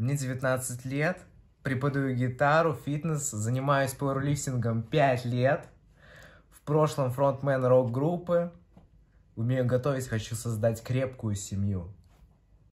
Мне 19 лет, преподаю гитару, фитнес, занимаюсь пауэрлифтингом 5 лет. В прошлом фронтмен рок-группы. Умею готовить, хочу создать крепкую семью.